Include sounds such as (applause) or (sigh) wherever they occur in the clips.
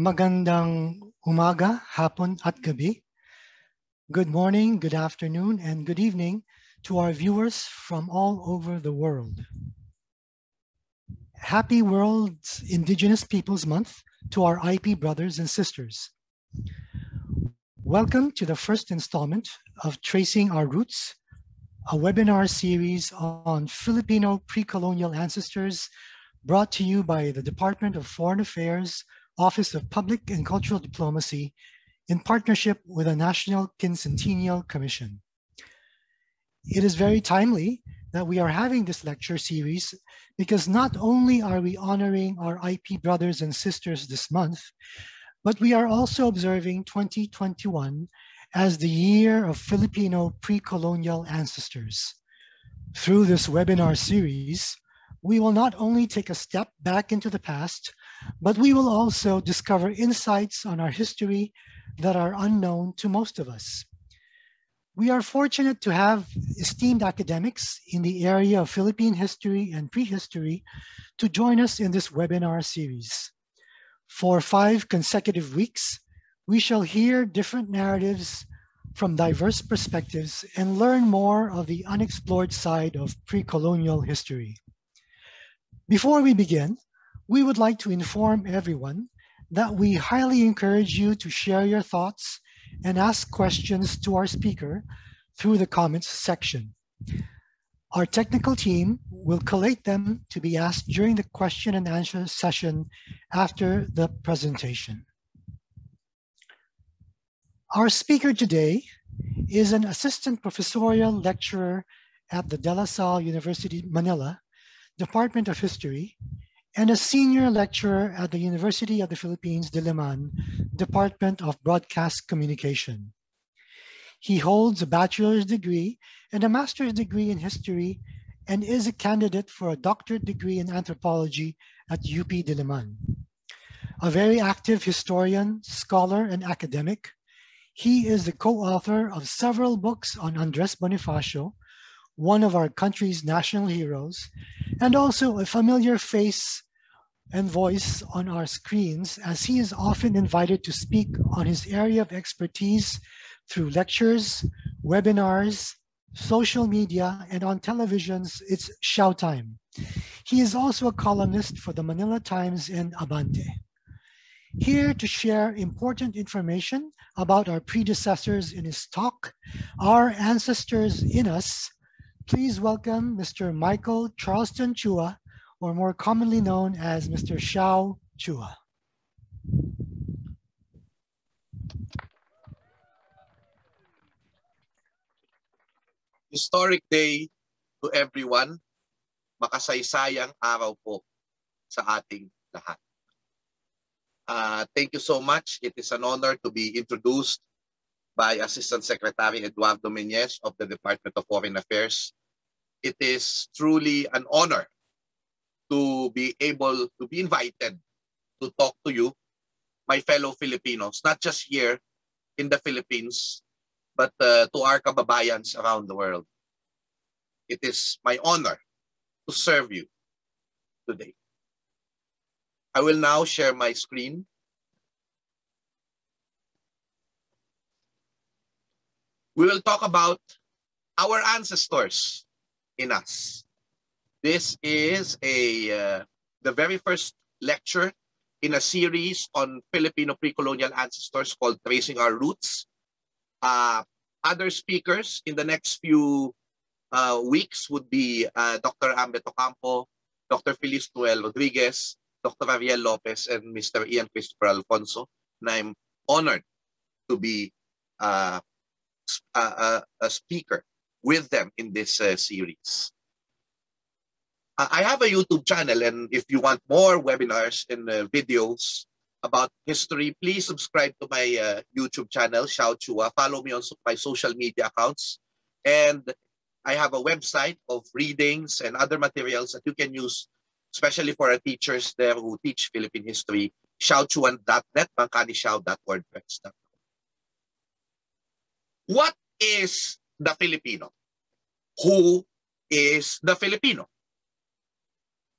Magandang umaga, hapon at gabi. Good morning, good afternoon, and good evening to our viewers from all over the world. Happy World Indigenous Peoples Month to our IP brothers and sisters. Welcome to the first installment of Tracing Our Roots, a webinar series on Filipino pre-colonial ancestors brought to you by the Department of Foreign Affairs Office of Public and Cultural Diplomacy in partnership with the National Quincentennial Commission. It is very timely that we are having this lecture series because not only are we honoring our IP brothers and sisters this month, but we are also observing 2021 as the year of Filipino pre-colonial ancestors. Through this webinar series, we will not only take a step back into the past, but we will also discover insights on our history that are unknown to most of us. We are fortunate to have esteemed academics in the area of Philippine history and prehistory to join us in this webinar series. For five consecutive weeks, we shall hear different narratives from diverse perspectives and learn more of the unexplored side of pre-colonial history. Before we begin, we would like to inform everyone that we highly encourage you to share your thoughts and ask questions to our speaker through the comments section. Our technical team will collate them to be asked during the question and answer session after the presentation. Our speaker today is an assistant professorial lecturer at the De La Salle University, Manila, Department of History, and a senior lecturer at the University of the Philippines, Diliman, Department of Broadcast Communication. He holds a bachelor's degree and a master's degree in history and is a candidate for a doctorate degree in anthropology at UP Diliman. A very active historian, scholar, and academic, he is the co-author of several books on Andres Bonifacio, one of our country's national heroes, and also a familiar face and voice on our screens as he is often invited to speak on his area of expertise through lectures, webinars, social media, and on televisions, it's Showtime. He is also a columnist for the Manila Times and Abante. Here to share important information about our predecessors in his talk, Our Ancestors in Us, Please welcome Mr. Michael Charleston Chua, or more commonly known as Mr. Xiao Chua. Historic day to everyone. Makasaysayang araw po sa ating lahat. Uh, thank you so much. It is an honor to be introduced by Assistant Secretary Eduardo Meñez of the Department of Foreign Affairs it is truly an honor to be able to be invited to talk to you, my fellow Filipinos, not just here in the Philippines, but uh, to our kababayans around the world. It is my honor to serve you today. I will now share my screen. We will talk about our ancestors in us. This is a uh, the very first lecture in a series on Filipino pre-colonial ancestors called Tracing Our Roots. Uh, other speakers in the next few uh, weeks would be uh, Dr. Ambeth Ocampo, Dr. Felice Noelle Rodriguez, Dr. Ariel Lopez, and Mr. Ian Christopher Alfonso. And I'm honored to be uh, a, a, a speaker with them in this uh, series. I have a YouTube channel, and if you want more webinars and uh, videos about history, please subscribe to my uh, YouTube channel, Xiao Chua. Follow me on my social media accounts. And I have a website of readings and other materials that you can use, especially for our teachers there who teach Philippine history, xiaochuan.net, mangkanixiao.wordpress.com. What is the Filipino? Who is the Filipino?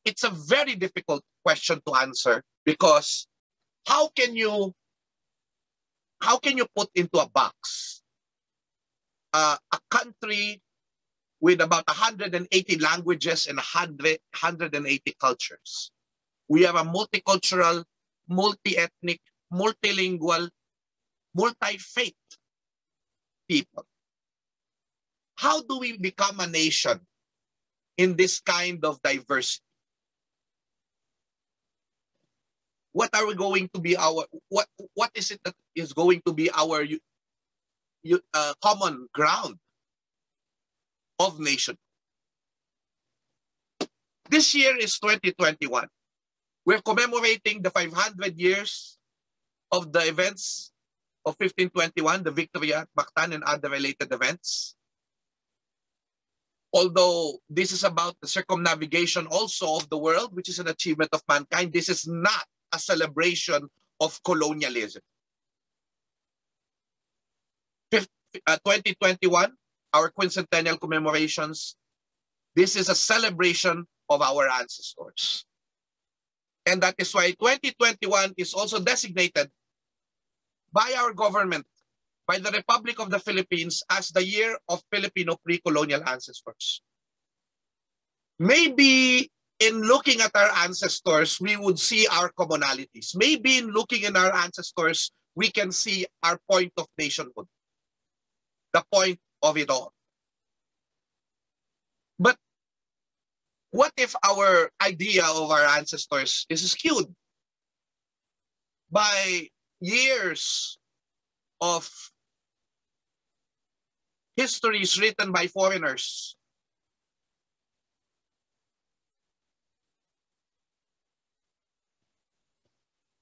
It's a very difficult question to answer because how can you how can you put into a box uh, a country with about 180 languages and 100, 180 cultures. We have a multicultural, multi-ethnic, multilingual, multi-faith people. How do we become a nation in this kind of diversity? What are we going to be our, what, what is it that is going to be our uh, common ground of nation. This year is 2021. We're commemorating the 500 years of the events of 1521, the victory at Mactan and other related events. Although this is about the circumnavigation also of the world, which is an achievement of mankind, this is not a celebration of colonialism. Uh, 2021 our quincentennial commemorations, this is a celebration of our ancestors. And that is why 2021 is also designated by our government, by the Republic of the Philippines, as the year of Filipino pre-colonial ancestors. Maybe in looking at our ancestors, we would see our commonalities. Maybe in looking in our ancestors, we can see our point of nationhood, the point of it all. But what if our idea of our ancestors is skewed by years of histories written by foreigners?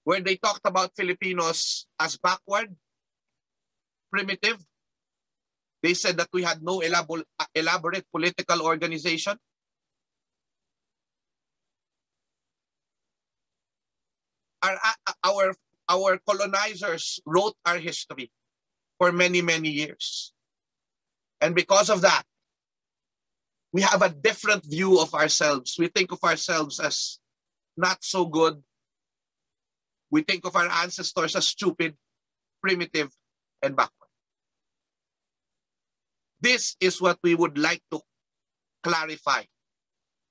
Where they talked about Filipinos as backward, primitive, they said that we had no elabor elaborate political organization. Our, our, our colonizers wrote our history for many, many years. And because of that, we have a different view of ourselves. We think of ourselves as not so good. We think of our ancestors as stupid, primitive, and backward. This is what we would like to clarify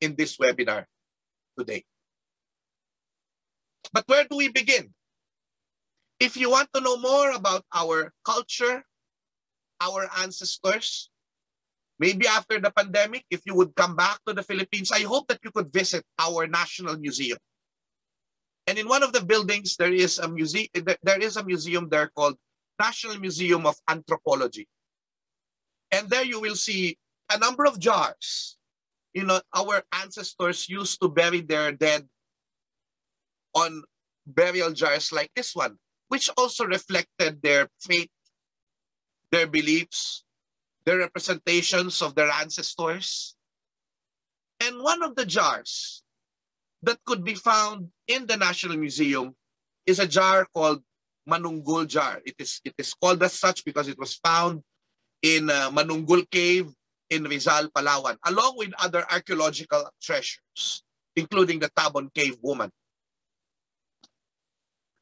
in this webinar today. But where do we begin? If you want to know more about our culture, our ancestors, maybe after the pandemic, if you would come back to the Philippines, I hope that you could visit our National Museum. And in one of the buildings, there is a museum. There is a museum there called National Museum of Anthropology. And there you will see a number of jars. You know, our ancestors used to bury their dead on burial jars like this one, which also reflected their faith, their beliefs, their representations of their ancestors. And one of the jars that could be found in the National Museum is a jar called Manunggul jar. It is, it is called as such because it was found in uh, Manunggul Cave in Rizal, Palawan, along with other archaeological treasures, including the Tabon Cave woman.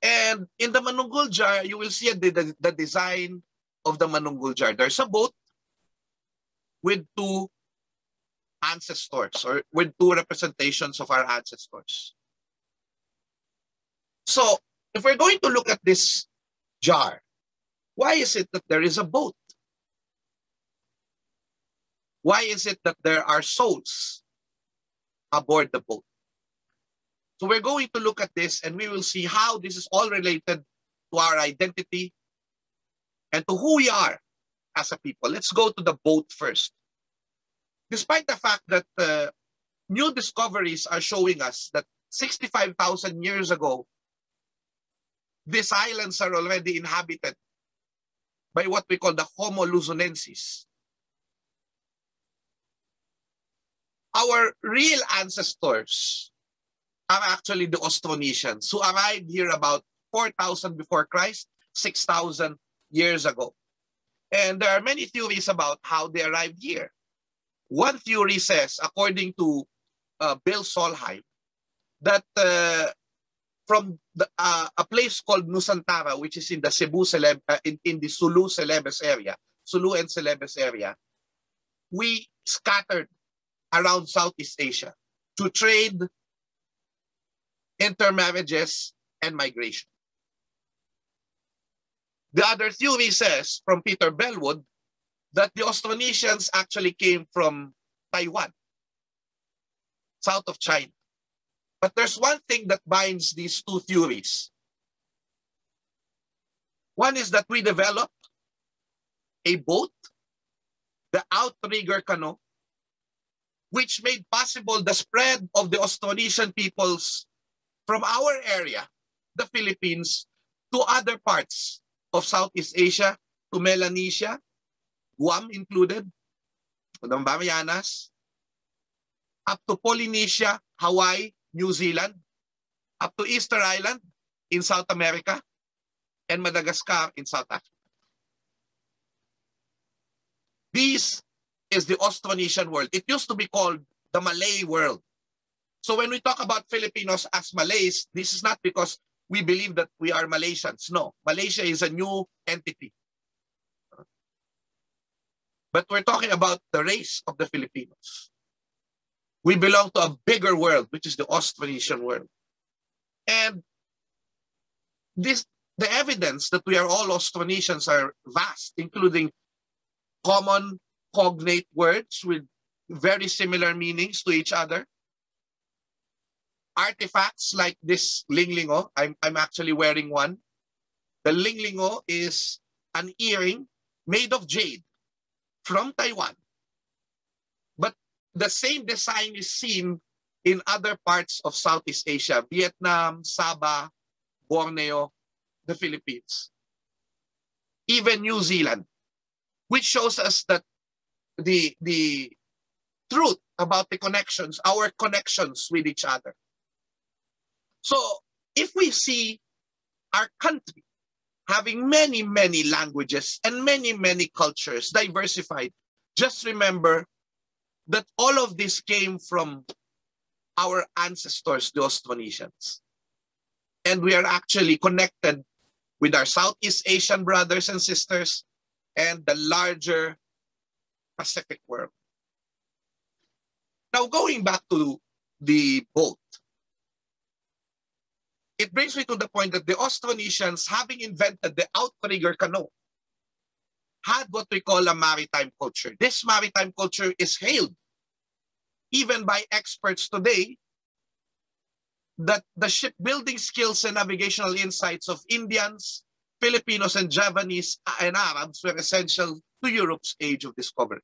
And in the Manunggul jar, you will see the, the, the design of the Manunggul jar. There's a boat with two ancestors or with two representations of our ancestors. So if we're going to look at this jar, why is it that there is a boat? Why is it that there are souls aboard the boat? So we're going to look at this and we will see how this is all related to our identity and to who we are as a people. Let's go to the boat first. Despite the fact that uh, new discoveries are showing us that 65,000 years ago, these islands are already inhabited by what we call the Homo luzonensis. our real ancestors are actually the Austronesians who arrived here about 4,000 before Christ, 6,000 years ago. And there are many theories about how they arrived here. One theory says, according to uh, Bill Solheim, that uh, from the, uh, a place called Nusantara, which is in the Cebu Celeb, uh, in, in the Sulu Celebes area, Sulu and Celebes area, we scattered around Southeast Asia to trade, intermarriages, and migration. The other theory says from Peter Bellwood that the Austronesians actually came from Taiwan, south of China. But there's one thing that binds these two theories. One is that we developed a boat, the outrigger canoe, which made possible the spread of the Austronesian peoples from our area, the Philippines, to other parts of Southeast Asia, to Melanesia, Guam included, the Marianas, up to Polynesia, Hawaii, New Zealand, up to Easter Island in South America, and Madagascar in South Africa. This is the Austronesian world. It used to be called the Malay world. So when we talk about Filipinos as Malays, this is not because we believe that we are Malaysians. No, Malaysia is a new entity. But we're talking about the race of the Filipinos. We belong to a bigger world, which is the Austronesian world. And this, the evidence that we are all Austronesians are vast, including common cognate words with very similar meanings to each other. Artifacts like this linglingo, I'm, I'm actually wearing one. The linglingo is an earring made of jade from Taiwan But the same design is seen in other parts of Southeast Asia, Vietnam, Sabah, Borneo, the Philippines, even New Zealand, which shows us that the, the truth about the connections, our connections with each other. So if we see our country having many, many languages and many, many cultures diversified, just remember that all of this came from our ancestors, the Austronesians. And we are actually connected with our Southeast Asian brothers and sisters and the larger Pacific world. Now, going back to the boat, it brings me to the point that the Austronesians, having invented the outrigger canoe, had what we call a maritime culture. This maritime culture is hailed even by experts today that the shipbuilding skills and navigational insights of Indians, Filipinos, and Javanese and Arabs were essential to Europe's age of discovery.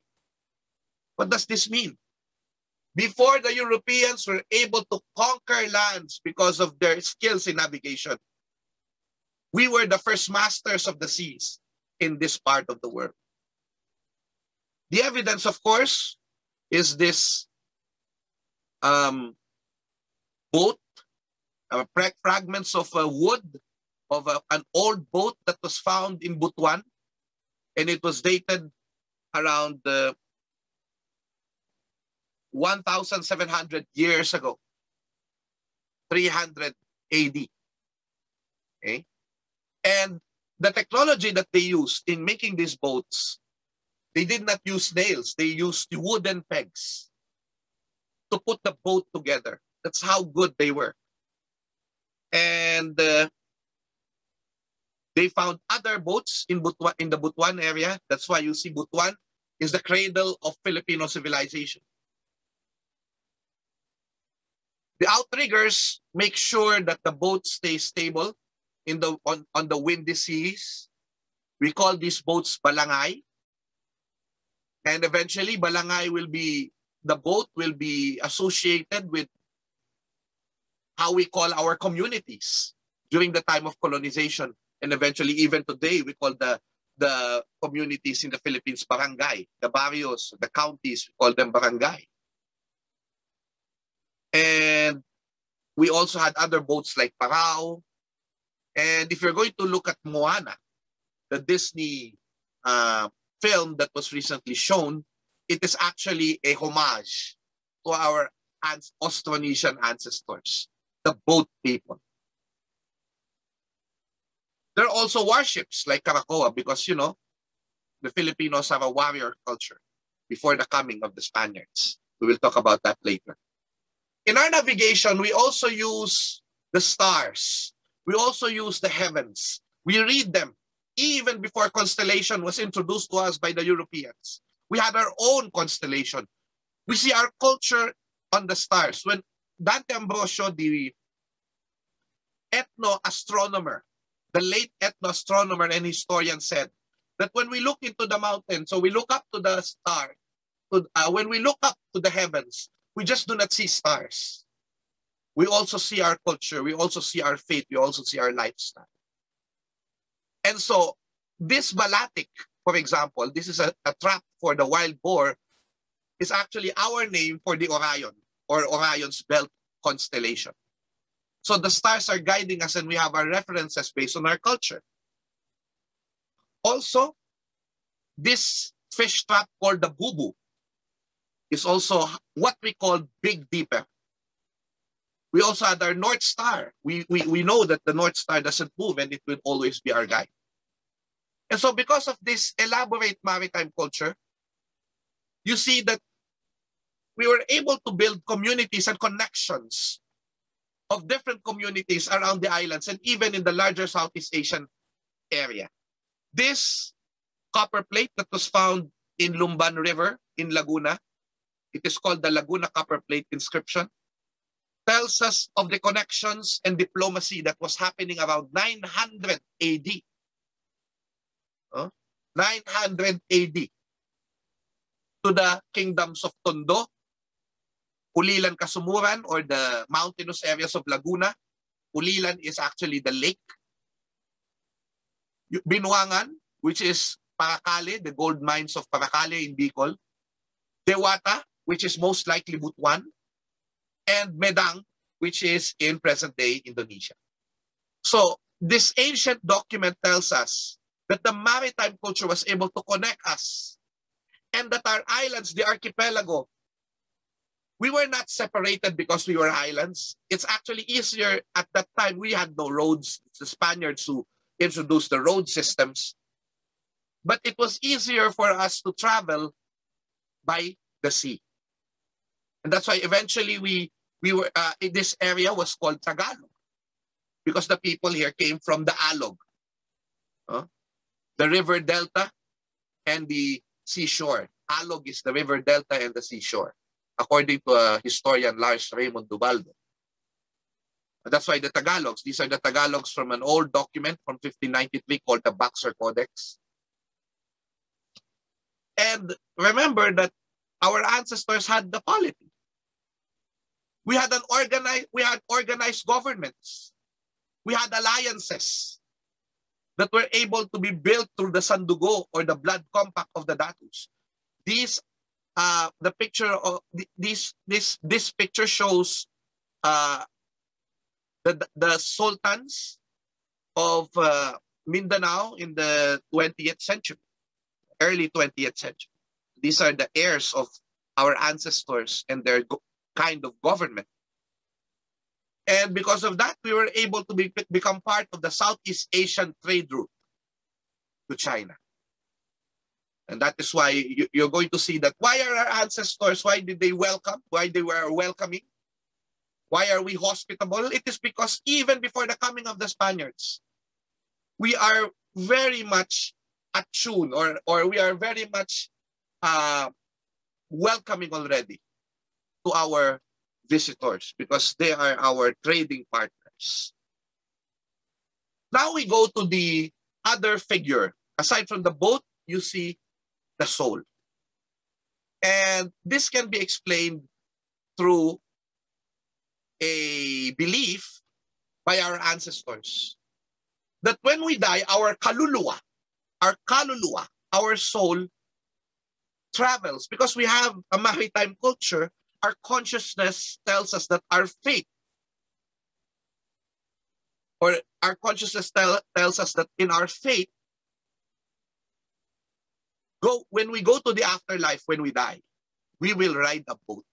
What does this mean? Before the Europeans were able to conquer lands because of their skills in navigation, we were the first masters of the seas in this part of the world. The evidence, of course, is this um, boat, uh, fragments of uh, wood of uh, an old boat that was found in Butuan, and it was dated around uh, 1,700 years ago, 300 AD. Okay? And the technology that they used in making these boats, they did not use nails. They used wooden pegs to put the boat together. That's how good they were. And uh, they found other boats in Butuan, in the Butuan area. That's why you see Butuan is the cradle of Filipino civilization. The outriggers make sure that the boat stays stable in the on, on the windy seas. We call these boats balangay. And eventually balangay will be the boat will be associated with how we call our communities during the time of colonization and eventually even today we call the the communities in the Philippines barangay the barrios the counties we call them barangay and we also had other boats like Parao and if you're going to look at Moana the Disney uh, film that was recently shown it is actually a homage to our Austronesian ancestors, the boat people. There are also warships like Caracoa because, you know, the Filipinos have a warrior culture before the coming of the Spaniards. We will talk about that later. In our navigation, we also use the stars. We also use the heavens. We read them even before constellation was introduced to us by the Europeans. We had our own constellation. We see our culture on the stars. When Dante Ambrosio, the ethno-astronomer, the late ethno-astronomer and historian said that when we look into the mountain, so we look up to the star, uh, when we look up to the heavens, we just do not see stars. We also see our culture, we also see our faith, we also see our lifestyle. And so this balatik, for example, this is a, a trap for the wild boar, is actually our name for the Orion or Orion's belt constellation. So the stars are guiding us and we have our references based on our culture. Also, this fish trap called the bubu is also what we call Big Dipper. We also had our North Star. We, we, we know that the North Star doesn't move and it will always be our guide. And so because of this elaborate maritime culture, you see that we were able to build communities and connections of different communities around the islands and even in the larger Southeast Asian area. This copper plate that was found in Lumban River in Laguna, it is called the Laguna Copper Plate inscription, tells us of the connections and diplomacy that was happening around 900 AD. Huh? 900 AD to the kingdoms of Tondo, Ulilan Kasumuran or the mountainous areas of Laguna. Ulilan is actually the lake. Binuangan, which is Paracale, the gold mines of Paracale in Bicol. Dewata, which is most likely Butuan. And Medang, which is in present-day Indonesia. So this ancient document tells us that the maritime culture was able to connect us and that our islands, the archipelago, we were not separated because we were islands. It's actually easier at that time. We had no roads. It's the Spaniards who introduced the road systems. But it was easier for us to travel by the sea. And that's why eventually we, we were, uh, in this area was called Tagalog because the people here came from the Alog, uh, the river delta and the seashore. Alog is the river delta and the seashore, according to a historian, Lars Raymond Dubaldo. That's why the Tagalogs, these are the Tagalogs from an old document from 1593 called the Boxer Codex. And remember that our ancestors had the polity. We had an organized, we had organized governments. We had alliances that were able to be built through the sandugo or the blood compact of the datus. These, uh, the picture of this, this, this picture shows uh, the, the sultans of uh, Mindanao in the 20th century, early 20th century. These are the heirs of our ancestors and their kind of government. And because of that, we were able to be, become part of the Southeast Asian trade route to China. And that is why you, you're going to see that why are our ancestors, why did they welcome, why they were welcoming why are we hospitable? It is because even before the coming of the Spaniards, we are very much attuned or, or we are very much uh, welcoming already to our visitors because they are our trading partners. Now we go to the other figure. Aside from the boat, you see the soul. And this can be explained through a belief by our ancestors that when we die, our kaluluwa, our kaluluwa, our soul travels because we have a maritime culture. Our consciousness tells us that our fate or our consciousness tell, tells us that in our fate, go when we go to the afterlife, when we die, we will ride a boat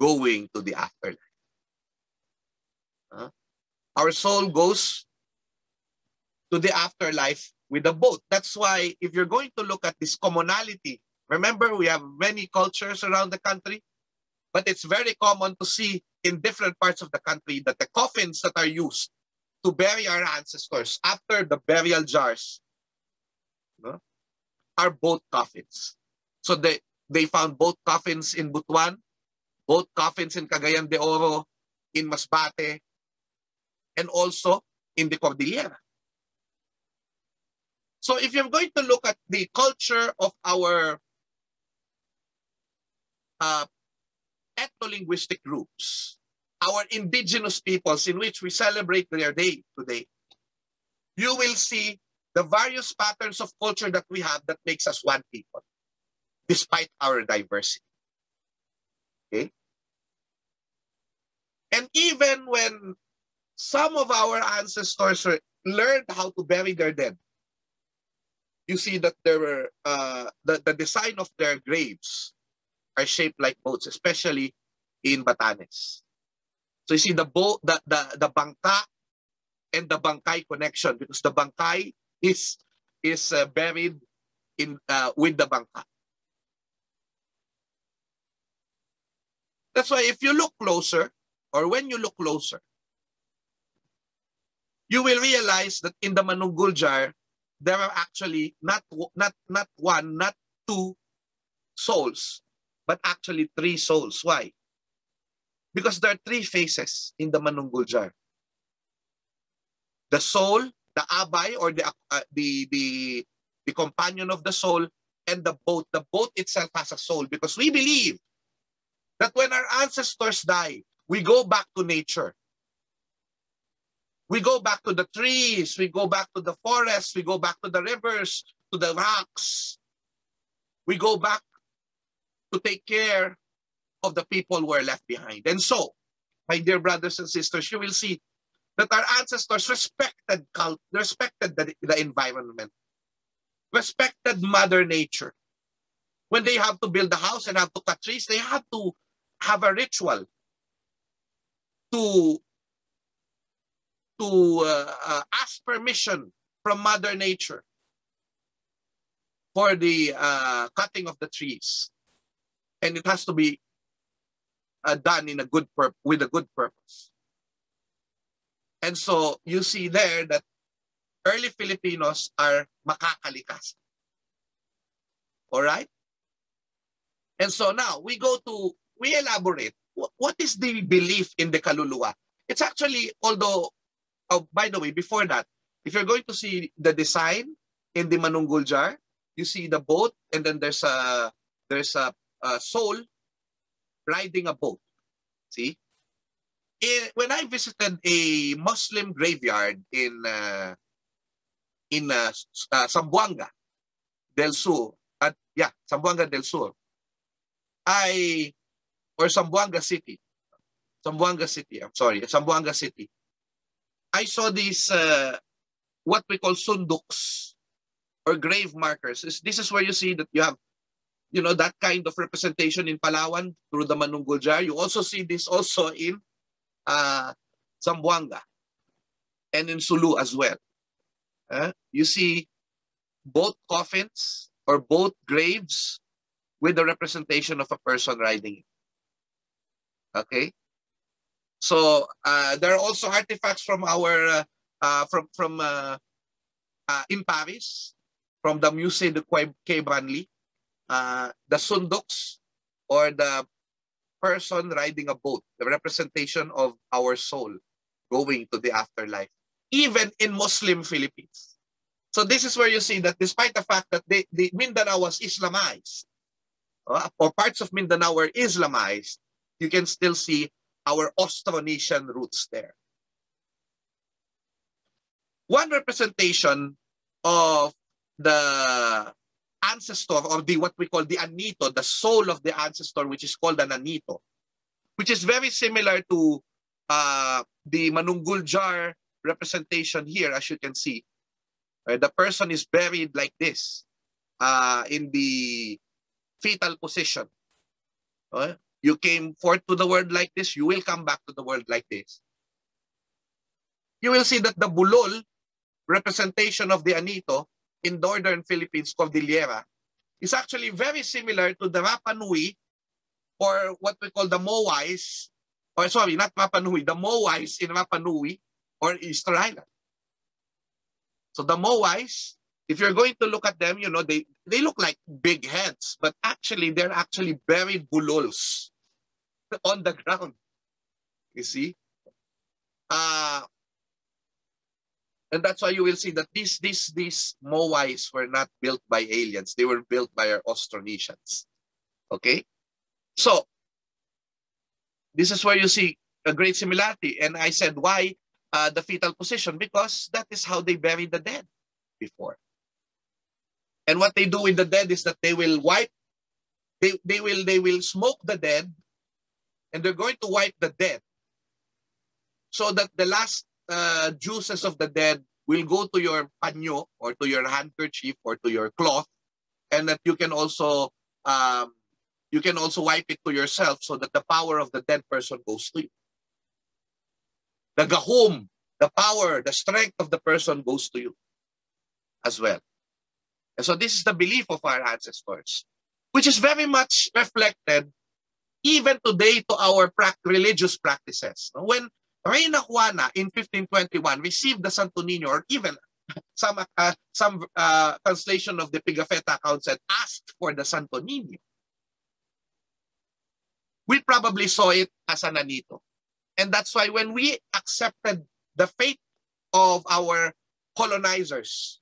going to the afterlife. Our soul goes to the afterlife with a boat. That's why if you're going to look at this commonality, remember we have many cultures around the country, but it's very common to see in different parts of the country that the coffins that are used to bury our ancestors after the burial jars no, are both coffins. So they, they found both coffins in Butuan, both coffins in Cagayan de Oro, in Masbate, and also in the Cordillera. So if you're going to look at the culture of our uh, ethno-linguistic groups, our indigenous peoples in which we celebrate their day today, you will see the various patterns of culture that we have that makes us one people, despite our diversity. Okay? And even when some of our ancestors learned how to bury their dead, you see that there were uh, the, the design of their graves are shaped like boats, especially in Batanes. So you see the boat, the, the, the bangka and the bangkay connection because the bangkay is is uh, buried in uh, with the bangka. That's why if you look closer, or when you look closer, you will realize that in the Manunggul jar, there are actually not, not, not one, not two souls, but actually three souls. Why? Because there are three faces in the Manunggul jar. The soul, the abay, or the, uh, the, the, the companion of the soul, and the boat. The boat itself has a soul because we believe that when our ancestors die, we go back to nature. We go back to the trees, we go back to the forests, we go back to the rivers, to the rocks. We go back to take care of the people who are left behind. And so, my dear brothers and sisters, you will see that our ancestors respected cult, respected the, the environment, respected Mother Nature. When they have to build a house and have to cut trees, they have to have a ritual to to uh, uh, ask permission from Mother Nature for the uh, cutting of the trees, and it has to be uh, done in a good with a good purpose. And so you see there that early Filipinos are makakalikas. All right? And so now we go to we elaborate. What is the belief in the kaluluwa? It's actually, although, oh, by the way, before that, if you're going to see the design in the Manunggul jar, you see the boat and then there's a there's a, a soul riding a boat. See? In, when I visited a Muslim graveyard in uh, in uh, uh, Zamboanga del Sur, at yeah, Zamboanga del Sur, I or Zamboanga City. Zamboanga City, I'm sorry, Zamboanga City. I saw these, uh, what we call sunduks or grave markers. This is where you see that you have, you know, that kind of representation in Palawan through the Manunggul jar. You also see this also in uh, Zamboanga and in Sulu as well. Uh, you see both coffins or both graves with the representation of a person riding it. Okay. So uh, there are also artifacts from our uh, uh, from from uh, uh, in Paris from the Musée de Quai Branly, uh, the sunduks or the person riding a boat, the representation of our soul going to the afterlife, even in Muslim Philippines. So this is where you see that despite the fact that the Mindanao was Islamized, uh, or parts of Mindanao were Islamized, you can still see our Austronesian roots there. One representation of the ancestor or the what we call the anito, the soul of the ancestor, which is called an anito, which is very similar to uh, the Manunggul jar representation here, as you can see. Uh, the person is buried like this uh, in the fetal position. Uh, you came forth to the world like this, you will come back to the world like this. You will see that the bulol representation of the Anito in northern Philippines, Cordillera, is actually very similar to the Rapa Nui or what we call the Moais, or sorry, not Rapa Nui, the Moais in Rapa Nui or Easter Island. So the Moais, if you're going to look at them, you know, they, they look like big heads, but actually they're actually buried bululs on the ground. You see? Uh, and that's why you will see that these these these Moais were not built by aliens. They were built by our Austronesians. Okay? So, this is where you see a great similarity. And I said, why uh, the fetal position? Because that is how they buried the dead before. And what they do with the dead is that they will wipe, they, they will they will smoke the dead, and they're going to wipe the dead so that the last uh, juices of the dead will go to your panyo or to your handkerchief or to your cloth and that you can also um, you can also wipe it to yourself so that the power of the dead person goes to you. The gahum, the power, the strength of the person goes to you as well. And so this is the belief of our ancestors, which is very much reflected even today to our pra religious practices. When Reina Juana in 1521 received the Santo Niño, or even some uh, some uh, translation of the Pigafetta account said, asked for the Santo Niño. We probably saw it as an anito. And that's why when we accepted the faith of our colonizers,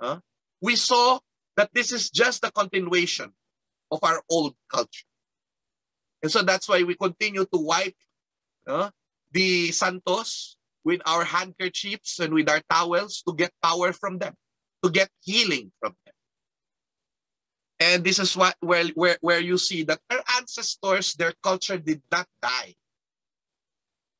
uh, we saw that this is just the continuation of our old culture. And so that's why we continue to wipe uh, the santos with our handkerchiefs and with our towels to get power from them, to get healing from them. And this is what where, where, where you see that our ancestors, their culture did not die.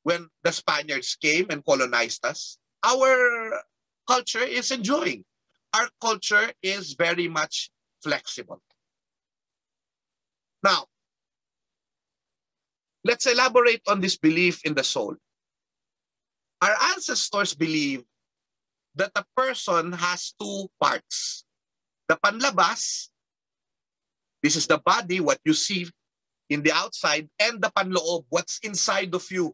When the Spaniards came and colonized us, our culture is enjoying. Our culture is very much flexible. Now, Let's elaborate on this belief in the soul. Our ancestors believe that a person has two parts. The panlabas, this is the body, what you see in the outside, and the panloob, what's inside of you.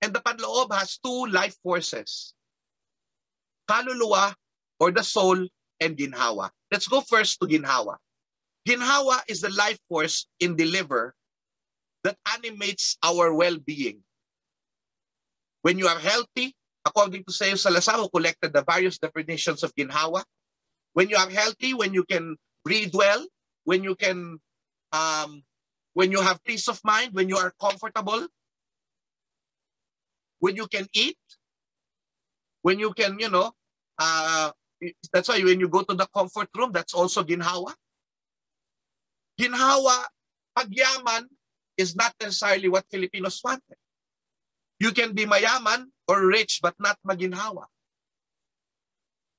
And the panloob has two life forces. Kaluluwa, or the soul, and ginhawa. Let's go first to ginhawa. Ginhawa is the life force in the liver that animates our well-being. When you are healthy, according to Zeus Salazar, who collected the various definitions of ginhawa, when you are healthy, when you can breathe well, when you can, um, when you have peace of mind, when you are comfortable, when you can eat, when you can, you know, uh, that's why when you go to the comfort room, that's also ginhawa. Ginhawa, pagyaman, is not necessarily what Filipinos wanted. You can be mayaman or rich but not maginhawa.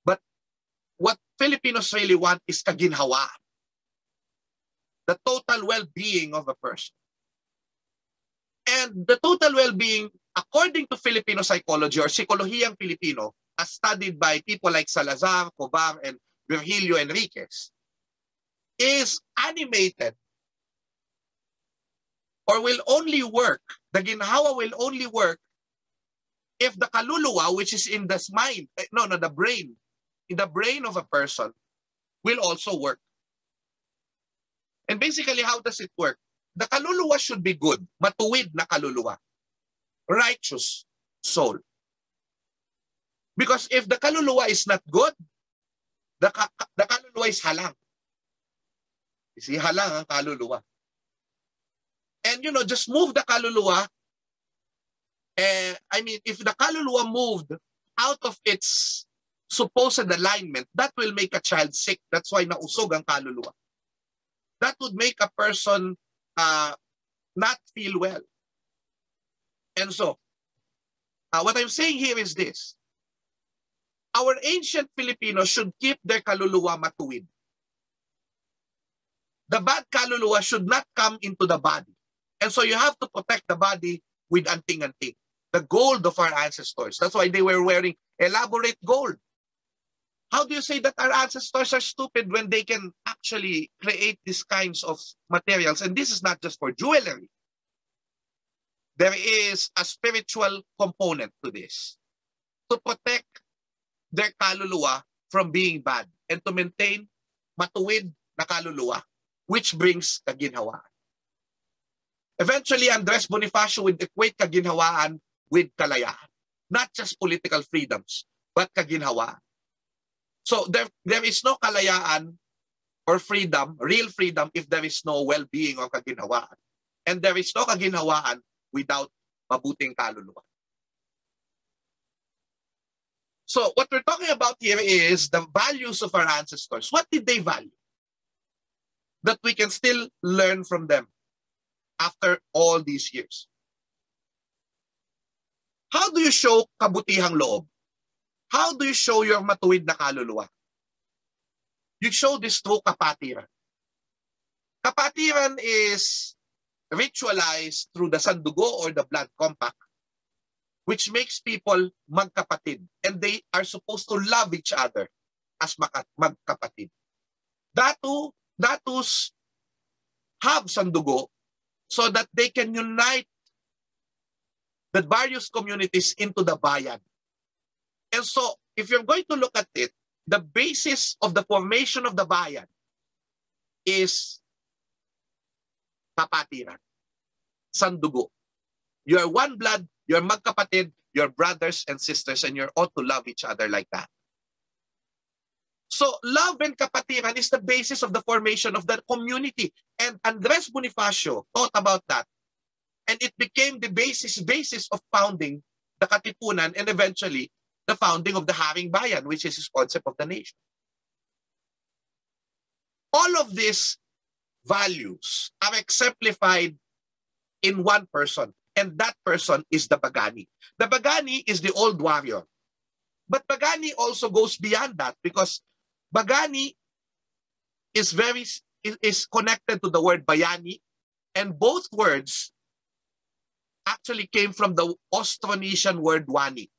But what Filipinos really want is kaginhawa. The total well-being of a person. And the total well-being, according to Filipino psychology or Psikolohiyang Filipino, as studied by people like Salazar, Cobar, and Virgilio Enriquez, is animated or will only work, the ginhawa will only work if the kaluluwa, which is in the mind, eh, no, no, the brain, in the brain of a person, will also work. And basically, how does it work? The kaluluwa should be good, matuwid na kaluluwa, righteous soul. Because if the kaluluwa is not good, the, the kaluluwa is halang. You see, halang ang kaluluwa. And, you know, just move the kaluluwa. Uh, I mean, if the kaluluwa moved out of its supposed alignment, that will make a child sick. That's why nausog ang kaluluwa. That would make a person uh, not feel well. And so, uh, what I'm saying here is this. Our ancient Filipinos should keep their kaluluwa matuwid. The bad kaluluwa should not come into the body. And so you have to protect the body with anting-anting. the gold of our ancestors. That's why they were wearing elaborate gold. How do you say that our ancestors are stupid when they can actually create these kinds of materials? And this is not just for jewelry. There is a spiritual component to this. To protect their kaluluwa from being bad and to maintain matuwid na kaluluwa, which brings kaginhawaan. Eventually, Andres Bonifacio would equate kaginhawaan with kalayaan. Not just political freedoms, but kaginhawaan. So there, there is no kalayaan or freedom, real freedom, if there is no well-being or kaginhawaan. And there is no kaginhawaan without mabuting kaluluwa. So what we're talking about here is the values of our ancestors. What did they value? That we can still learn from them after all these years. How do you show kabutihang loob? How do you show your matuwid na kaluluwa? You show this through kapatiran. Kapatiran is ritualized through the sandugo or the blood compact, which makes people magkapatid. And they are supposed to love each other as magkapatid. Datu, datus have sandugo so that they can unite the various communities into the bayan. And so, if you're going to look at it, the basis of the formation of the bayan is kapatiran, sandugo. You're one blood, you're magkapatid, you're brothers and sisters, and you're ought to love each other like that. So love and kapatiran is the basis of the formation of the community. And Andres Bonifacio thought about that. And it became the basis basis of founding the Katipunan and eventually the founding of the Haring Bayan, which is his concept of the nation. All of these values are exemplified in one person, and that person is the Bagani. The Bagani is the old warrior. But Bagani also goes beyond that because Bagani is very is connected to the word Bayani, and both words actually came from the Austronesian word Wani.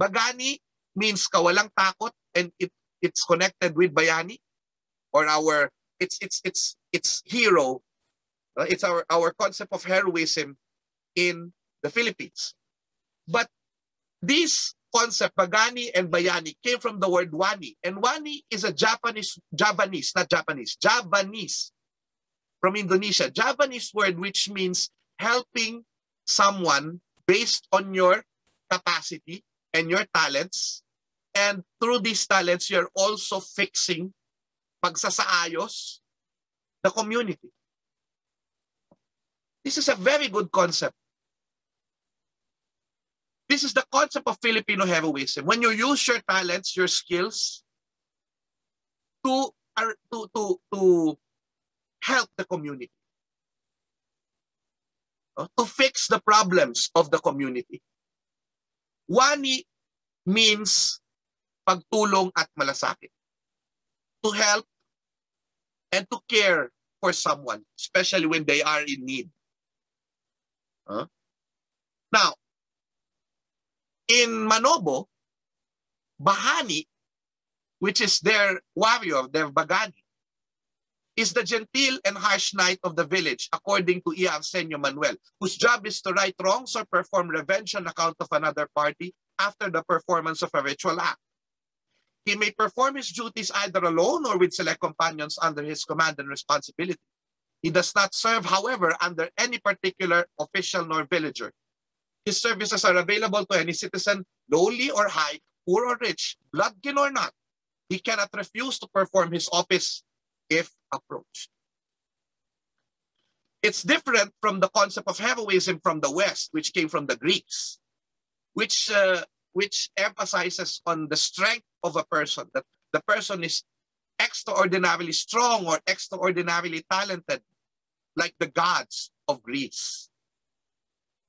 Bagani means kawalang takot and it it's connected with Bayani or our it's it's it's it's hero uh, it's our our concept of heroism in the Philippines but this concept Bagani and Bayani came from the word Wani and Wani is a Japanese Japanese not Japanese Javanese from Indonesia Javanese word which means helping someone based on your capacity and your talents. And through these talents, you're also fixing pagsasaayos the community. This is a very good concept. This is the concept of Filipino heroism. When you use your talents, your skills to, to, to, to help the community, uh, to fix the problems of the community. Wani means pagtulong at malasakit. To help and to care for someone, especially when they are in need. Huh? Now, in Manobo, Bahani, which is their warrior, their Bagani, is the genteel and harsh knight of the village, according to E. Arsenio Manuel, whose job is to right wrongs or perform revenge on account of another party after the performance of a ritual act. He may perform his duties either alone or with select companions under his command and responsibility. He does not serve, however, under any particular official nor villager. His services are available to any citizen, lowly or high, poor or rich, bloodkin or not. He cannot refuse to perform his office if approached. It's different from the concept of heroism from the West, which came from the Greeks, which, uh, which emphasizes on the strength of a person, that the person is extraordinarily strong or extraordinarily talented, like the gods of Greece.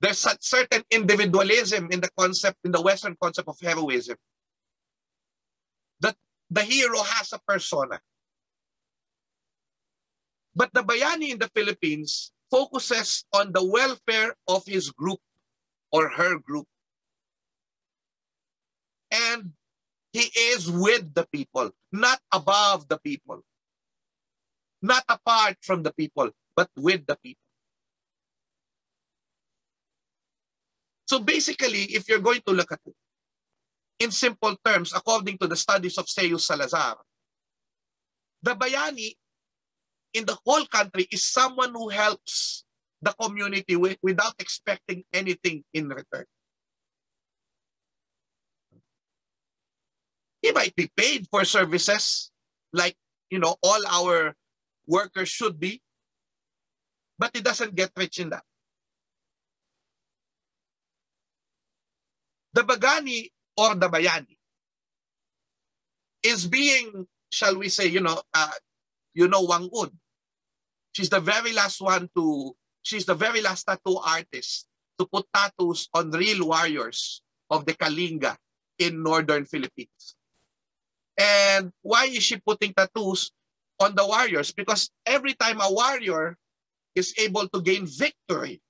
There's a certain individualism in the concept, in the Western concept of heroism. That the hero has a persona. But the Bayani in the Philippines focuses on the welfare of his group or her group. And he is with the people, not above the people, not apart from the people, but with the people. So basically, if you're going to look at it, in simple terms, according to the studies of Zeus Salazar, the bayani in the whole country is someone who helps the community with, without expecting anything in return. He might be paid for services like, you know, all our workers should be, but he doesn't get rich in that. The Bagani or the Bayani is being, shall we say, you know, uh, you know Wang Un. She's the very last one to, she's the very last tattoo artist to put tattoos on real warriors of the Kalinga in northern Philippines. And why is she putting tattoos on the warriors? Because every time a warrior is able to gain victory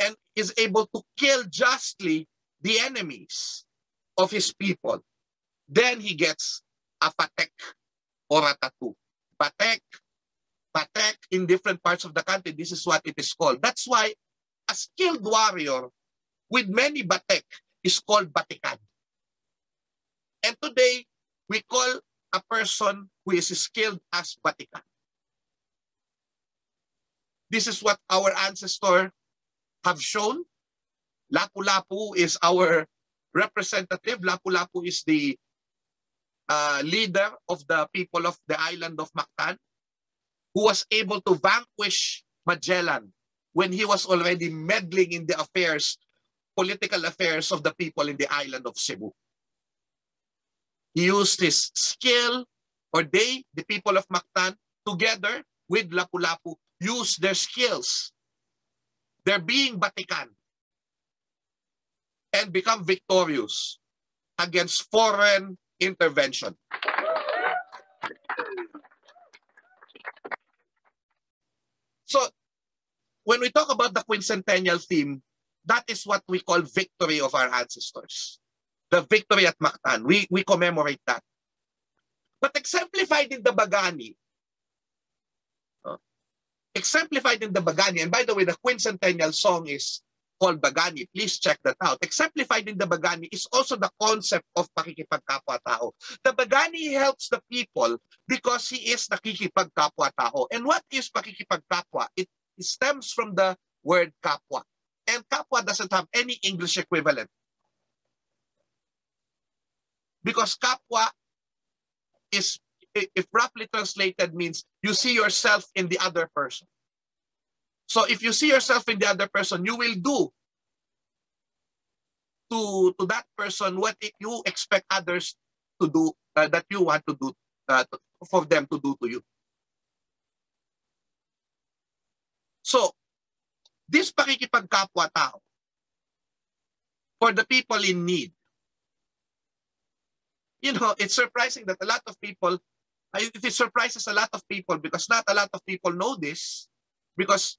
and is able to kill justly the enemies of his people, then he gets a patek or a tattoo. Patek, patek in different parts of the country, this is what it is called. That's why a skilled warrior with many batek is called batikan. And today, we call a person who is skilled as batikan. This is what our ancestor have shown. Lapu-Lapu is our representative. Lapu-Lapu is the uh, leader of the people of the island of Mactan who was able to vanquish Magellan when he was already meddling in the affairs, political affairs of the people in the island of Cebu. He used his skill, or they, the people of Mactan, together with Lapu-Lapu, used their skills they're being Batikan and become victorious against foreign intervention. So when we talk about the quincentennial theme, that is what we call victory of our ancestors. The victory at Mactan. We, we commemorate that. But exemplified in the Bagani exemplified in the Bagani. And by the way, the quincentennial song is called Bagani. Please check that out. Exemplified in the Bagani is also the concept of pakikipagkapwa-tao. The Bagani helps the people because he is nakikipagkapwa-tao. And what is pakikipagkapwa? It stems from the word kapwa. And kapwa doesn't have any English equivalent. Because kapwa is if roughly translated means you see yourself in the other person. So if you see yourself in the other person, you will do to, to that person what you expect others to do, uh, that you want to do, uh, to, for them to do to you. So, this pakikipagkapwa-tao for the people in need, you know, it's surprising that a lot of people it surprises a lot of people because not a lot of people know this because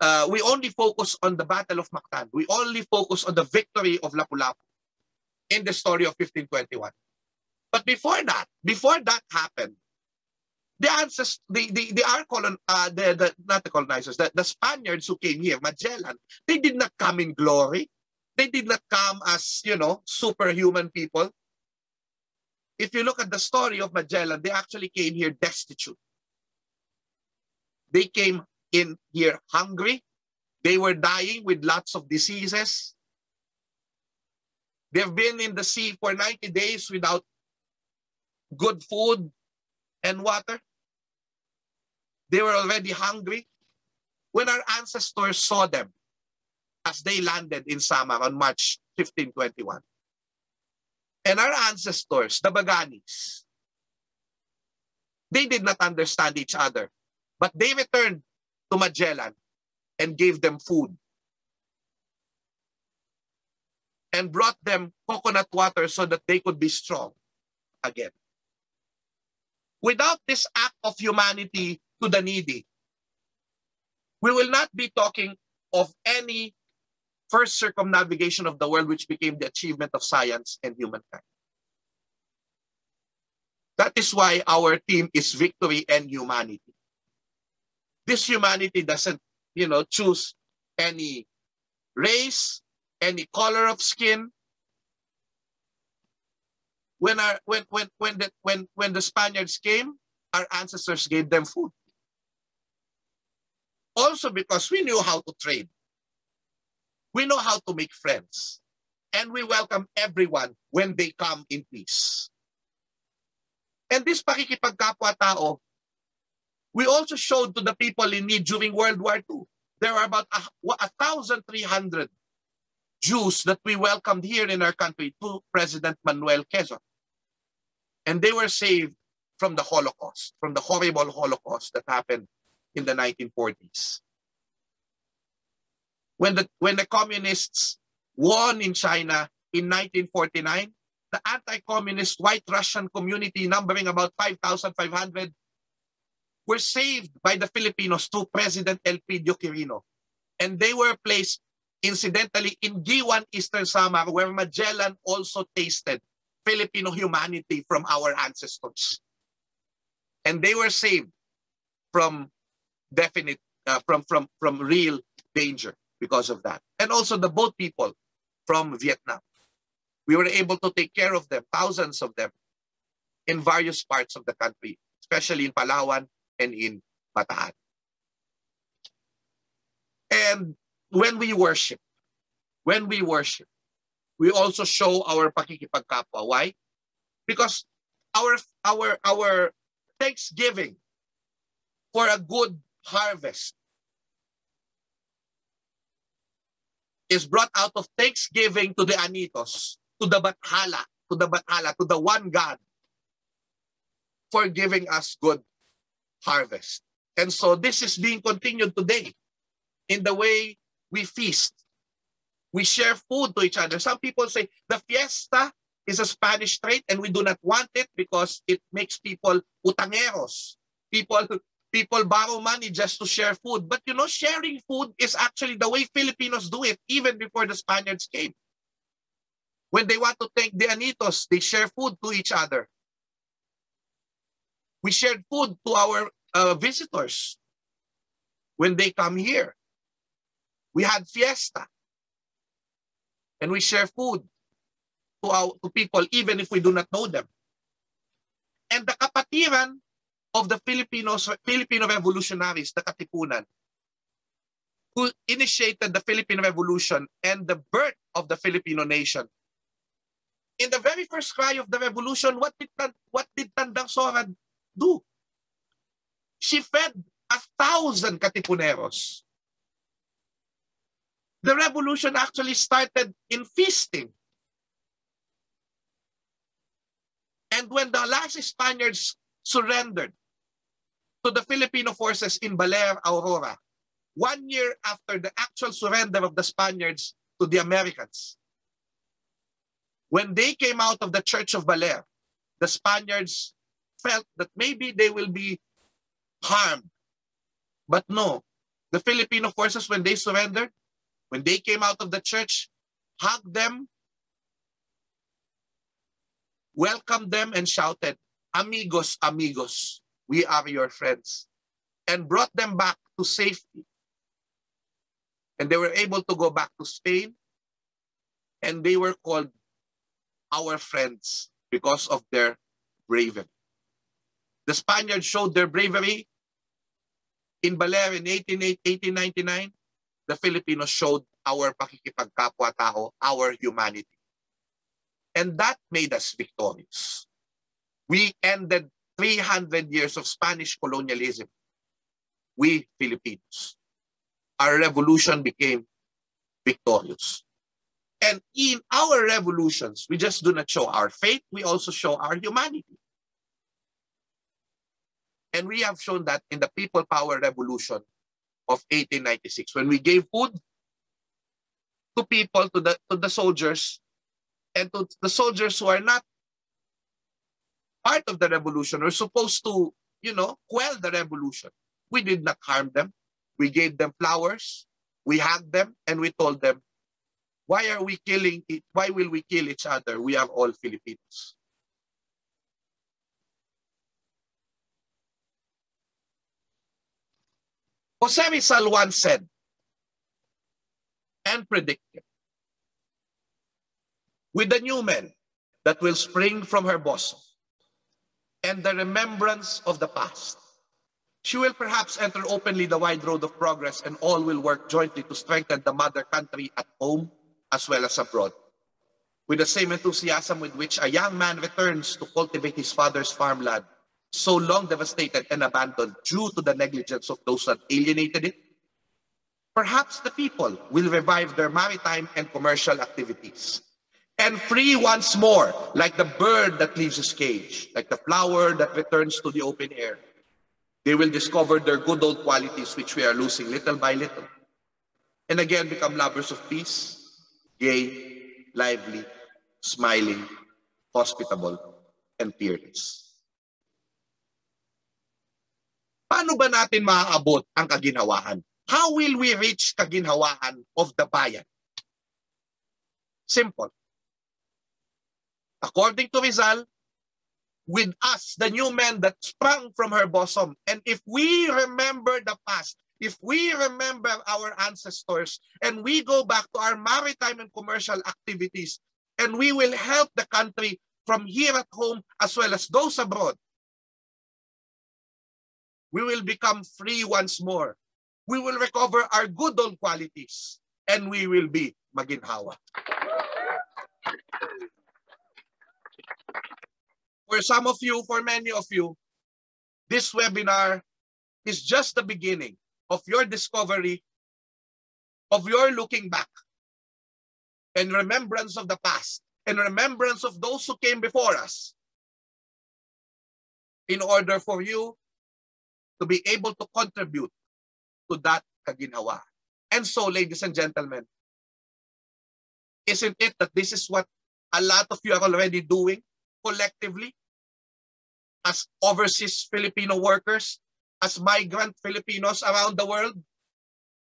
uh, we only focus on the Battle of Mactan. We only focus on the victory of Lapu-Lapu in the story of 1521. But before that, before that happened, the ancestors, the, the, the our colon, uh, the, the, not the colonizers, the, the Spaniards who came here, Magellan, they did not come in glory. They did not come as, you know, superhuman people if you look at the story of Magellan, they actually came here destitute. They came in here hungry. They were dying with lots of diseases. They've been in the sea for 90 days without good food and water. They were already hungry. When our ancestors saw them as they landed in Samar on March 1521, and our ancestors, the Baganis, they did not understand each other. But they returned to Magellan and gave them food and brought them coconut water so that they could be strong again. Without this act of humanity to the needy, we will not be talking of any first circumnavigation of the world, which became the achievement of science and humankind. That is why our team is victory and humanity. This humanity doesn't, you know, choose any race, any color of skin. When our when when when the when when the Spaniards came, our ancestors gave them food. Also because we knew how to trade. We know how to make friends. And we welcome everyone when they come in peace. And this pakikipagkapwa-tao, we also showed to the people in need during World War II. There are about 1,300 Jews that we welcomed here in our country to President Manuel Quezon. And they were saved from the Holocaust, from the horrible Holocaust that happened in the 1940s. When the, when the communists won in China in 1949, the anti-communist white Russian community numbering about 5,500 were saved by the Filipinos through President Elpidio Quirino. And they were placed, incidentally, in Guiuan, Eastern Samar, where Magellan also tasted Filipino humanity from our ancestors. And they were saved from definite, uh, from, from, from real danger because of that. And also the boat people from Vietnam. We were able to take care of them, thousands of them, in various parts of the country, especially in Palawan and in Bataan. And when we worship, when we worship, we also show our pakikipagkapwa. Why? Because our our our thanksgiving for a good harvest is brought out of thanksgiving to the Anitos, to the Bathala, to the Bathala, to the one God for giving us good harvest. And so this is being continued today in the way we feast. We share food to each other. Some people say the fiesta is a Spanish trait and we do not want it because it makes people utangeros. People people borrow money just to share food. But you know, sharing food is actually the way Filipinos do it even before the Spaniards came. When they want to thank the Anitos, they share food to each other. We shared food to our uh, visitors when they come here. We had fiesta. And we share food to, our, to people even if we do not know them. And the kapatiran of the Filipinos, Filipino revolutionaries, the Katipunan, who initiated the Philippine Revolution and the birth of the Filipino nation. In the very first cry of the revolution, what did, what did Tandang Sora do? She fed a thousand Katipuneros. The revolution actually started in feasting. And when the last Spaniards surrendered, to the Filipino forces in Baler, Aurora, one year after the actual surrender of the Spaniards to the Americans. When they came out of the Church of Baler, the Spaniards felt that maybe they will be harmed. But no, the Filipino forces, when they surrendered, when they came out of the church, hugged them, welcomed them, and shouted, Amigos, amigos we are your friends, and brought them back to safety. And they were able to go back to Spain, and they were called our friends because of their bravery. The Spaniards showed their bravery in Baler in 1899. The Filipinos showed our pakikipagkapwa-tao, our humanity. And that made us victorious. We ended 300 years of Spanish colonialism, we Filipinos, our revolution became victorious. And in our revolutions, we just do not show our faith, we also show our humanity. And we have shown that in the People Power Revolution of 1896, when we gave food to people, to the, to the soldiers, and to the soldiers who are not part of the revolution or supposed to, you know, quell the revolution. We did not harm them. We gave them flowers. We hugged them and we told them, why are we killing it? Why will we kill each other? We are all Filipinos. Jose Rizal once said and predicted, with the new men that will spring from her bosom and the remembrance of the past, she will perhaps enter openly the wide road of progress and all will work jointly to strengthen the mother country at home as well as abroad. With the same enthusiasm with which a young man returns to cultivate his father's farmland, so long devastated and abandoned due to the negligence of those that alienated it, perhaps the people will revive their maritime and commercial activities and free once more, like the bird that leaves its cage, like the flower that returns to the open air. They will discover their good old qualities, which we are losing little by little, and again become lovers of peace, gay, lively, smiling, hospitable, and fearless. Paano ba natin maaabot ang kaginhawaan? How will we reach kaginhawaan of the bayan? Simple. According to Rizal, with us, the new men that sprang from her bosom, and if we remember the past, if we remember our ancestors, and we go back to our maritime and commercial activities, and we will help the country from here at home as well as those abroad, we will become free once more. We will recover our good old qualities and we will be maginhawa. For some of you, for many of you, this webinar is just the beginning of your discovery, of your looking back, and remembrance of the past, and remembrance of those who came before us, in order for you to be able to contribute to that kaginhawa. And so, ladies and gentlemen, isn't it that this is what a lot of you are already doing collectively as overseas Filipino workers, as migrant Filipinos around the world,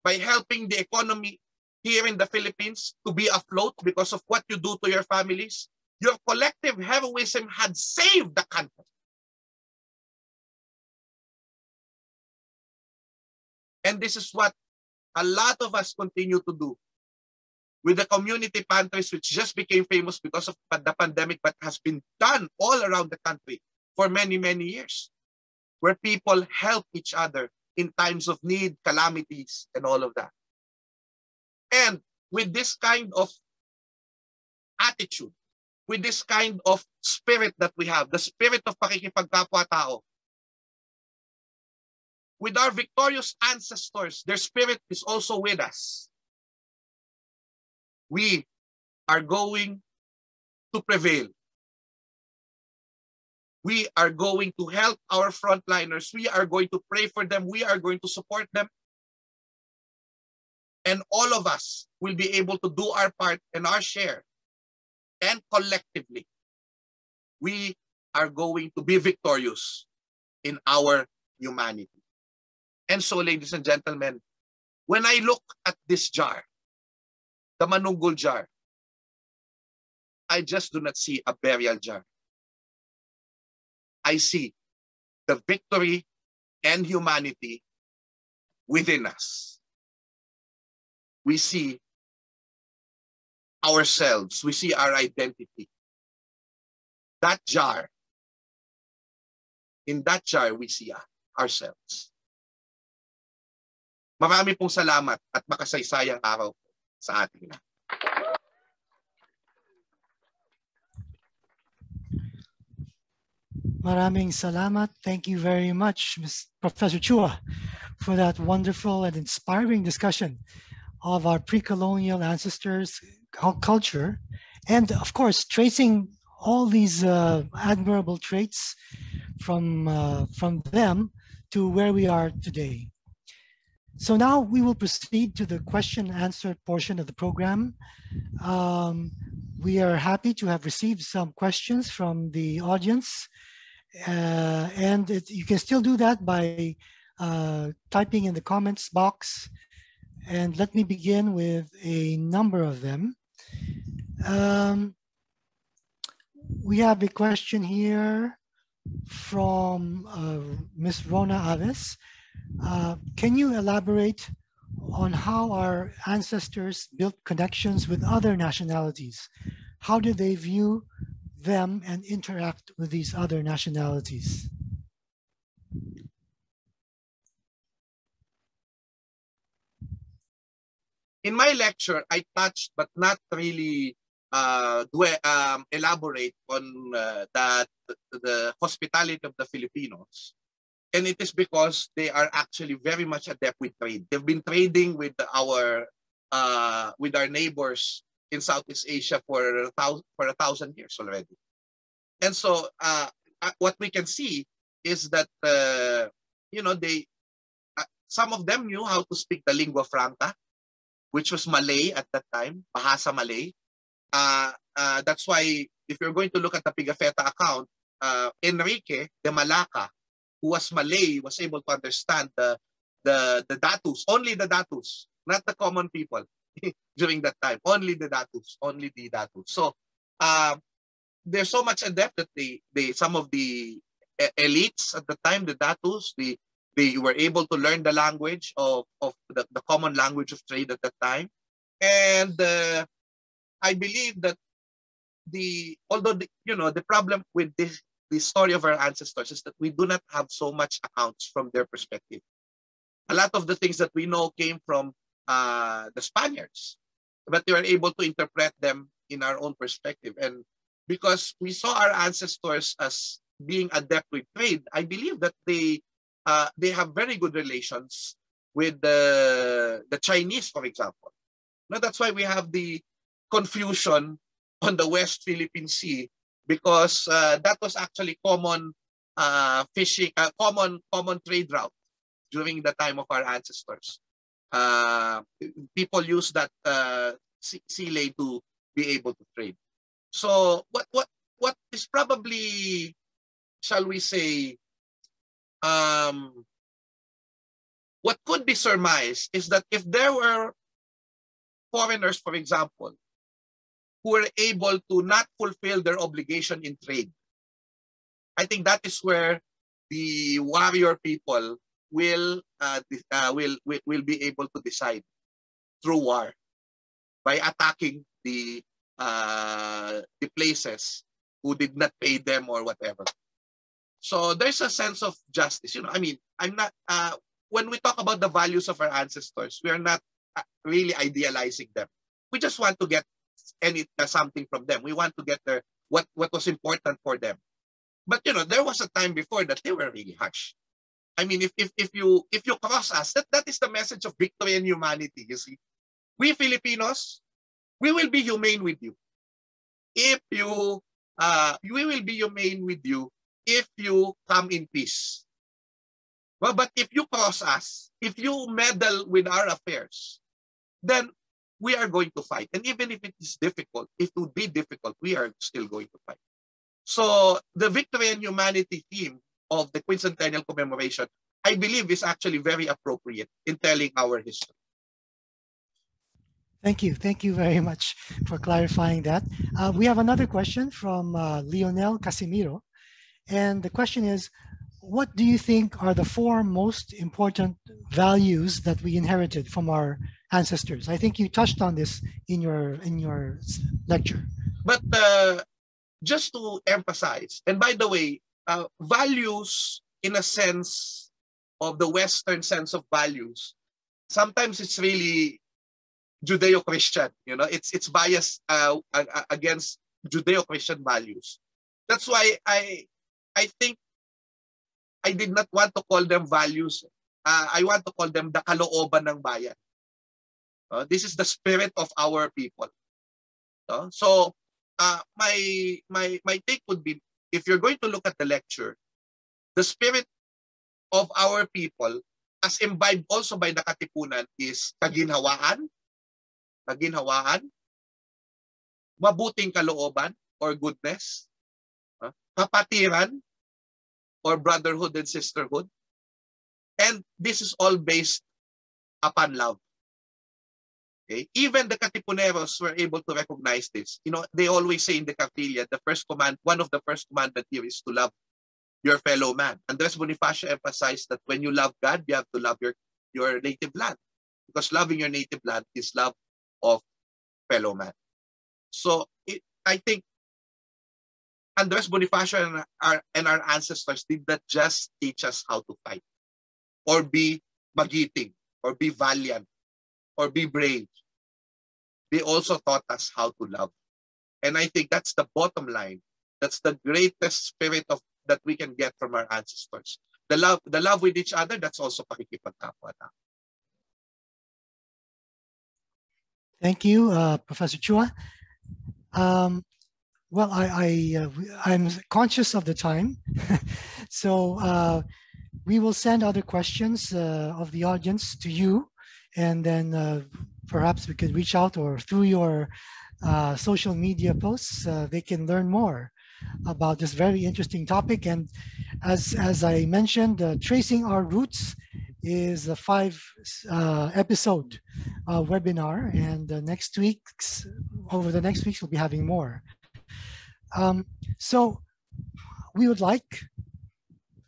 by helping the economy here in the Philippines to be afloat because of what you do to your families? Your collective heroism had saved the country. And this is what a lot of us continue to do with the community pantries, which just became famous because of the pandemic, but has been done all around the country for many, many years, where people help each other in times of need, calamities, and all of that. And with this kind of attitude, with this kind of spirit that we have, the spirit of pakikipagkapwa-tao, with our victorious ancestors, their spirit is also with us. We are going to prevail. We are going to help our frontliners. We are going to pray for them. We are going to support them. And all of us will be able to do our part and our share. And collectively, we are going to be victorious in our humanity. And so, ladies and gentlemen, when I look at this jar, the Manunggul jar, I just do not see a burial jar. I see the victory and humanity within us. We see ourselves, we see our identity. That jar, in that jar, we see ourselves. Marami pong salamat at makasaysayang araw po sa ating lahat. Maraming salamat. Thank you very much, Ms. Professor Chua, for that wonderful and inspiring discussion of our pre-colonial ancestors' culture, and of course, tracing all these uh, admirable traits from uh, from them to where we are today. So now we will proceed to the question answer portion of the program. Um, we are happy to have received some questions from the audience. Uh, and it, you can still do that by uh, typing in the comments box And let me begin with a number of them. Um, we have a question here from uh, Ms. Rona Aves. Uh, can you elaborate on how our ancestors built connections with other nationalities? How did they view them and interact with these other nationalities? In my lecture, I touched but not really uh, um, elaborate on uh, that the hospitality of the Filipinos. And it is because they are actually very much adept with trade. They've been trading with our uh, with our neighbors in Southeast Asia for a thousand, for a thousand years already. And so uh, uh what we can see is that uh, you know they uh, some of them knew how to speak the lingua franca, which was Malay at that time, Bahasa Malay. Uh, uh, that's why if you're going to look at the Pigafetta account, Enrique de Malaca, who was Malay, was able to understand the the the datus, only the datus, not the common people (laughs) during that time. Only the datus, only the datus. So uh, they're so much adept that they they some of the elites at the time, the datus, the they were able to learn the language of, of the, the common language of trade at that time. And uh, I believe that the although the, you know the problem with this the story of our ancestors is that we do not have so much accounts from their perspective. A lot of the things that we know came from uh, the Spaniards, but we were able to interpret them in our own perspective. And because we saw our ancestors as being adept with trade, I believe that they uh, they have very good relations with the the Chinese, for example. Now that's why we have the confusion on the West Philippine Sea because uh, that was actually common uh, fishing, uh, common common trade route during the time of our ancestors. Uh, people use that uh, lane to be able to trade. So what what what is probably, shall we say, um, what could be surmised is that if there were foreigners, for example, who were able to not fulfill their obligation in trade. I think that is where the warrior people will uh, uh, will, will will be able to decide through war by attacking the uh, the places who did not pay them or whatever. So there's a sense of justice. You know, I mean, I'm not. Uh, when we talk about the values of our ancestors, we are not uh, really idealizing them. We just want to get any uh, something from them. We want to get their what what was important for them. But you know, there was a time before that they were really harsh. I mean, if if if you if you cross us, that, that is the message of victory and humanity. You see, we Filipinos, we will be humane with you. If you uh, we will be humane with you if you come in peace. Well, but if you cross us, if you meddle with our affairs, then we are going to fight. And even if it is difficult, if it would be difficult, we are still going to fight. So the victory and humanity theme of the quincentennial commemoration, I believe is actually very appropriate in telling our history. Thank you. Thank you very much for clarifying that. Uh, we have another question from uh, Lionel Casimiro. And the question is, what do you think are the four most important values that we inherited from our ancestors? I think you touched on this in your in your lecture. But uh, just to emphasize, and by the way, uh, values in a sense of the Western sense of values, sometimes it's really Judeo-Christian. You know, it's it's biased uh, against Judeo-Christian values. That's why I I think I did not want to call them values. Uh, I want to call them the kalooban ng bayan. Uh, this is the spirit of our people. Uh, so uh, my my my take would be if you're going to look at the lecture, the spirit of our people as imbibed also by the Katipunan is kaginhawaan, kaginhawaan, mabuting kalooban or goodness, uh, kapatiran, or brotherhood and sisterhood. And this is all based upon love. Okay? Even the Katipuneros were able to recognize this. You know, they always say in the Cartilla, the first command, one of the first commandment here is to love your fellow man. Andres Bonifacio emphasized that when you love God, you have to love your, your native land. Because loving your native land is love of fellow man. So it, I think Andres Bonifacio and our, and our ancestors did not just teach us how to fight or be magiting or be valiant or be brave. They also taught us how to love. And I think that's the bottom line. That's the greatest spirit of that we can get from our ancestors. The love, the love with each other, that's also pakikipagkapwa. Thank you, uh, Professor Chua. Um, well, I, I uh, I'm conscious of the time, (laughs) so uh, we will send other questions uh, of the audience to you, and then uh, perhaps we could reach out or through your uh, social media posts, uh, they can learn more about this very interesting topic. And as as I mentioned, tracing our roots is a five uh, episode uh, webinar and uh, next week's over the next weeks we'll be having more um, so we would like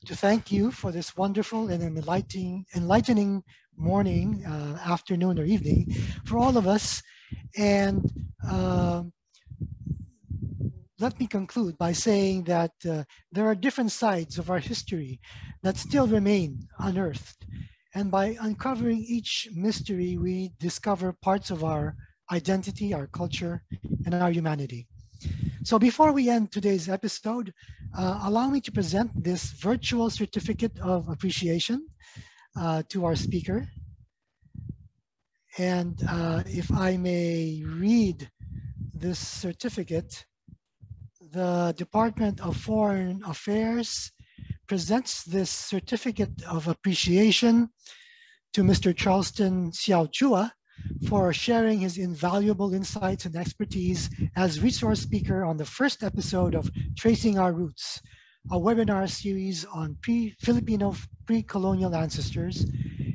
to thank you for this wonderful and enlightening enlightening morning uh, afternoon or evening for all of us and um, let me conclude by saying that uh, there are different sides of our history that still remain unearthed. And by uncovering each mystery, we discover parts of our identity, our culture, and our humanity. So before we end today's episode, uh, allow me to present this virtual certificate of appreciation uh, to our speaker. And uh, if I may read this certificate, the Department of Foreign Affairs presents this certificate of appreciation to Mr. Charleston Xiao Chua for sharing his invaluable insights and expertise as resource speaker on the first episode of Tracing Our Roots, a webinar series on pre Filipino pre-colonial ancestors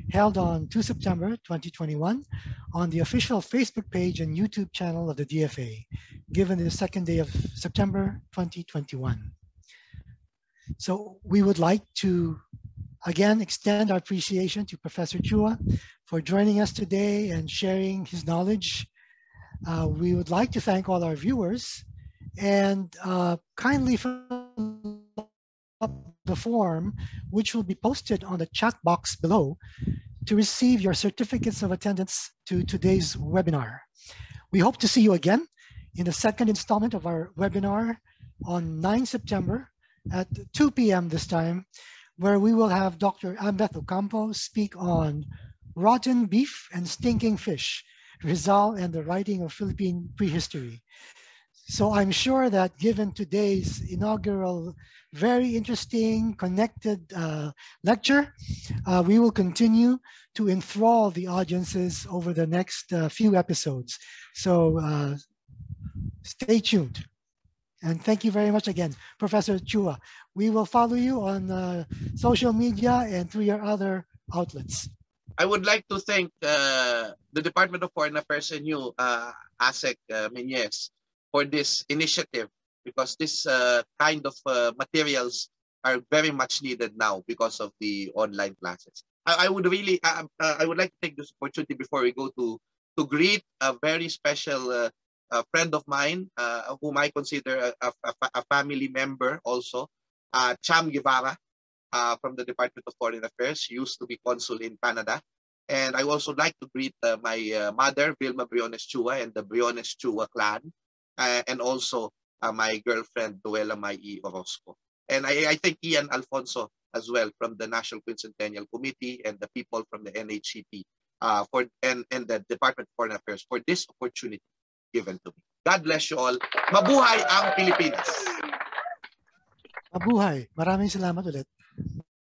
held on 2 September 2021 on the official Facebook page and YouTube channel of the DFA, given the second day of September 2021. So we would like to again extend our appreciation to Professor Chua for joining us today and sharing his knowledge. Uh, we would like to thank all our viewers and uh, kindly the form, which will be posted on the chat box below to receive your certificates of attendance to today's webinar. We hope to see you again in the second installment of our webinar on 9 September at 2 p.m. this time, where we will have Dr. Ambeth Ocampo speak on rotten beef and stinking fish, Rizal and the writing of Philippine prehistory. So I'm sure that given today's inaugural, very interesting, connected uh, lecture, uh, we will continue to enthrall the audiences over the next uh, few episodes. So uh, stay tuned. And thank you very much again, Professor Chua. We will follow you on uh, social media and through your other outlets. I would like to thank uh, the Department of Foreign Affairs and you, ASEC uh, Menyes, for this initiative because this uh, kind of uh, materials are very much needed now because of the online classes. I, I would really, uh, uh, I would like to take this opportunity before we go to to greet a very special uh, a friend of mine, uh, whom I consider a, a, a family member also, uh, Cham Guevara from the Department of Foreign Affairs. He used to be consul in Canada. And I also like to greet my mother, Vilma Briones Chua, and the Briones Chua clan, uh, and also uh, my girlfriend, Duela Mai Orozco. And I, I thank Ian Alfonso as well from the National Quincentennial Committee and the people from the NHCP uh, for and, and the Department of Foreign Affairs for this opportunity given to me. God bless you all. Mabuhay ang Pilipinas. Mabuhay. Maraming salamat ulit.